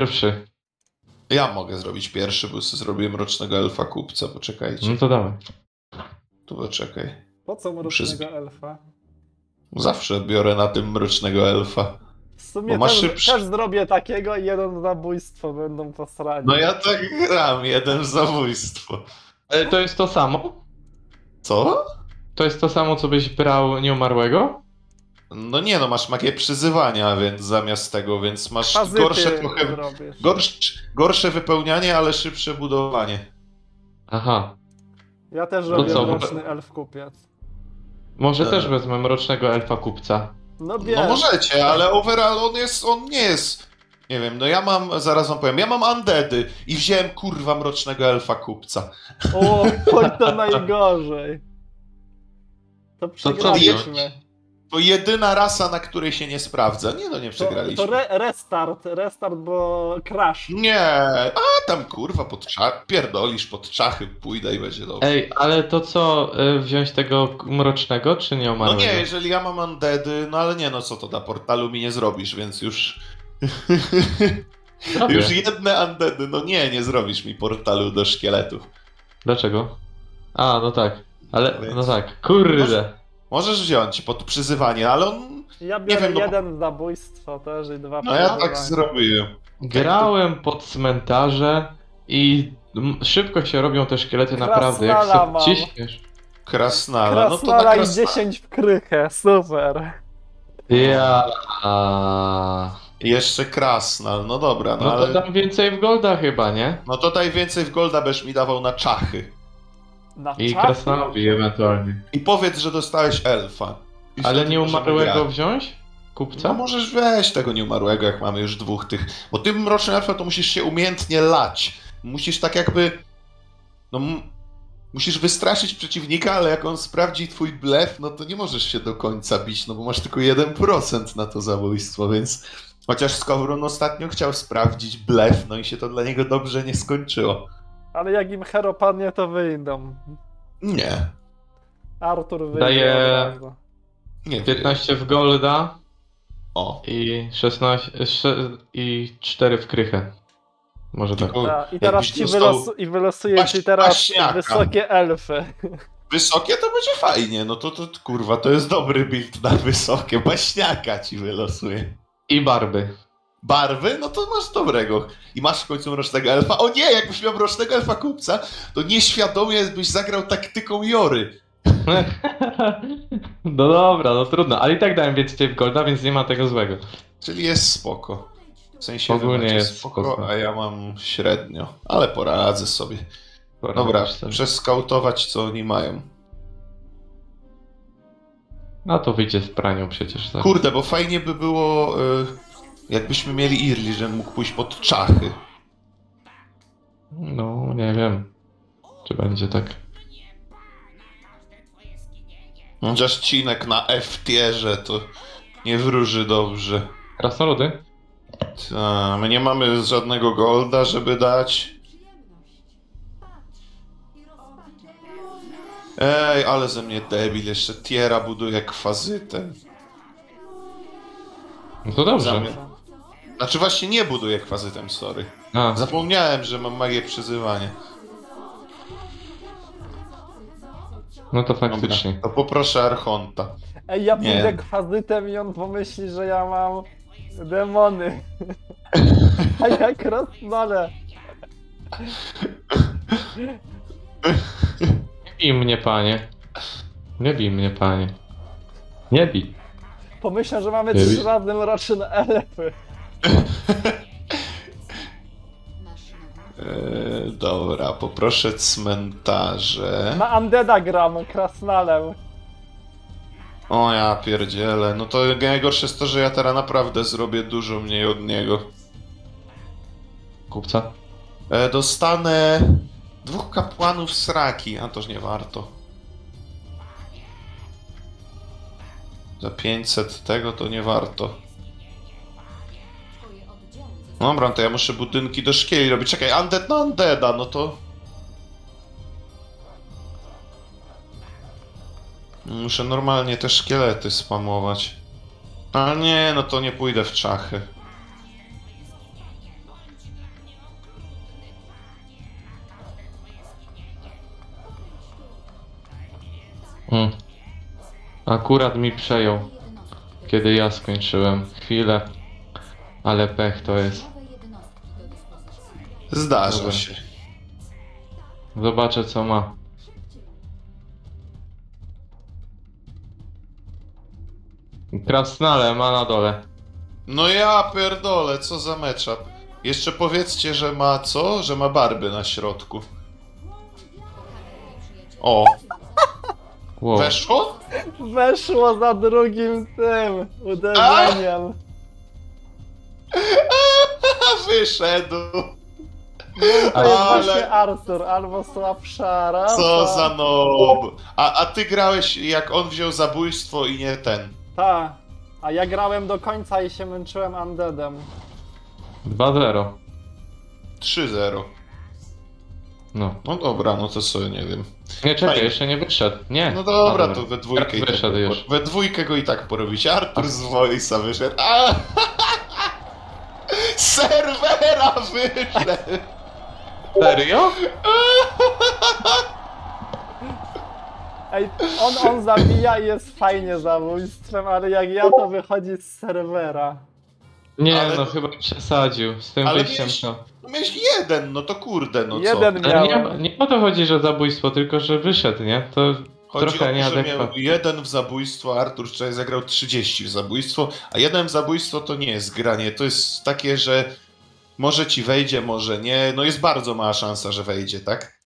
Pierwszy. Ja mogę zrobić pierwszy, bo sobie zrobiłem mrocznego elfa kupca, poczekajcie. No to dawaj. Tu poczekaj. Po co Muszę mrocznego elfa? Zawsze biorę na tym mrocznego elfa. W sumie Bo masz też, szybszy- też zrobię takiego i jeden zabójstwo będą posrani. No ja tak gram, jeden zabójstwo. E, to jest to samo? Co? To jest to samo, co byś brał nieumarłego? No nie no, masz magię przyzywania, więc zamiast tego, więc masz Pazyty gorsze trochę... Gorsze, gorsze wypełnianie, ale szybsze budowanie. Aha. Ja też No robię co, mroczny elf kupiec. Może E. też wezmę mrocznego elfa kupca. No wiesz, No możecie, ale overall on jest, on nie jest... Nie wiem, no ja mam, zaraz wam powiem, ja mam undeady i wziąłem kurwa mrocznego elfa kupca. o, oj, to najgorzej. To co przegraliśmy. To jedyna rasa, na której się nie sprawdza. Nie no, nie To, przegraliśmy. to re, restart, restart, bo crash. Nie, a tam kurwa pod cza... pierdolisz pod czachy, pójdę i będzie dobrze. Ej, ale to co, e, wziąć tego mrocznego, czy No nieumarłego? nie, jeżeli ja mam undeady, no ale nie no, co to na portalu mi nie zrobisz, więc już... Już jedne undeady, no nie, nie zrobisz mi portalu do szkieletów. Dlaczego? A, no tak. Ale, Więc- no tak. Kurde. Możesz wziąć pod przyzywanie, ale on... Ja biorę wiem, no- jeden zabójstwo też i dwa No ja tak zrobiłem. Grałem pod cmentarze i szybko się robią te szkielety naprawdę. Jak Krasnala sobie mam. ciśniesz. Krasnala, no to na Krasnala i krasnala. 10 w krychę, super. Ja. Jeszcze krasnal, no dobra, no, No to ale... dam więcej w golda chyba, nie? No to daj więcej w golda, będziesz mi dawał na czachy. Na I czachy? krasnalowi ewentualnie. I powiedz, że dostałeś elfa. I Ale wtedy nie możemy umarłego grać. wziąć? Kupca? No możesz weź tego nieumarłego, jak mamy już dwóch tych. Bo tym mrocznym elfem to musisz się umiejętnie lać. Musisz tak jakby. No. m- Musisz wystraszyć przeciwnika, ale jak on sprawdzi twój blef, no to nie możesz się do końca bić, no bo masz tylko 1% na to zabójstwo, więc. Chociaż Skowron ostatnio chciał sprawdzić blef, no i się to dla niego dobrze nie skończyło. Ale jak im hero padnie, to wyjdą. Nie. Artur wyjdzie razu. Nie 15 w golda O. i 16 sze- i 4 w krychę. Może tak. Ta, I teraz ci dostał wylosu, i wylosuję ci baś- teraz baśniaka. wysokie elfy. Wysokie to będzie fajnie, no to, to kurwa, to jest dobry build na wysokie. Baśniaka ci wylosuje. I barby. Barwy? No to masz dobrego. I masz w końcu mrocznego elfa. O nie, jakbyś miał mrocznego elfa kupca, to nieświadomie byś zagrał taktyką Jory. No dobra, no trudno, ale i tak dałem więcej w golda, więc nie ma tego złego. Czyli jest spoko. W sensie Ogólnie jest spoko, spoko. a ja mam średnio. Ale poradzę sobie. Dobra, przeskautować co oni mają. No to wyjdzie z pranią przecież. Tak. Kurde, bo fajnie by było, y, jakbyśmy mieli Irli, że mógł pójść pod czachy. No, nie wiem. Czy będzie tak. Chociaż cinek na F tierze to nie wróży dobrze. Krasnoludy? Ta, my nie mamy żadnego golda, żeby dać. Ej, ale ze mnie debil, jeszcze tiera buduje kwazytę. No to dobrze. Zamiast- Znaczy właśnie nie buduje kwazytem, sorry. A, Zapomniałem, że mam magię przyzywania. no to Dobra, faktycznie. to poproszę Archonta. Ej, ja Nie. pójdę kwazytem i on pomyśli, że ja mam demony. A ja krasnale. Nie bij mnie, panie. Nie bij mnie, panie. Nie bij. Pomyślę, że mamy trzy razy mroczne elfy. Eee, dobra, poproszę cmentarze. Na Undeada gram krasnalem. O ja pierdzielę, no to najgorsze jest to, że ja teraz naprawdę zrobię dużo mniej od niego. Kupca? E, dostanę dwóch kapłanów sraki, a toż nie warto. Za 500 tego to nie warto. No dobra, to ja muszę budynki do szkieli robić. Czekaj, undead na undeada, no to... Muszę normalnie te szkielety spamować. A nie, no to nie pójdę w czachy. Hmm. Akurat mi przejął, kiedy ja skończyłem. Chwilę. Ale pech to jest. Zdarza Dobra. się. Zobaczę co ma. Krasnale ma na dole. No ja pierdolę, co za mecza. Jeszcze powiedzcie, że ma co? Że ma barby na środku. O, Wow. weszło? Weszło za drugim tym uderzeniem. Wyszedł. To jest Ale- właśnie Artur, albo słabsza rasa. Co za nob. A, a ty grałeś jak on wziął zabójstwo i nie ten. Ta. A ja grałem do końca i się męczyłem undeadem. 2-0. 3-0. No. No dobra, no to sobie nie wiem. Nie czekaj, Fajnie. jeszcze nie wyszedł. Nie. No dobra, A, to we dwójkę, tak, wyszedł już. we dwójkę go i tak porobicie. Artur z Voice'a wyszedł. A! Serwera wyszedł! Serio? Ej, on, on zabija i jest fajnie zabójstwem, ale jak ja to wychodzi z serwera. Nie, Ale no chyba przesadził z tym Ale wyjściem miałeś-. No miałeś jeden, no to kurde, no co? Jeden Ale miałem. nie, nie o to chodzi, że zabójstwo, tylko że wyszedł, nie? To Chodzi trochę o to, że miał jeden w zabójstwo, Artur wczoraj zagrał 30 w zabójstwo, a jeden w zabójstwo to nie jest granie, to jest takie, że może ci wejdzie, może nie, no jest bardzo mała szansa, że wejdzie, tak?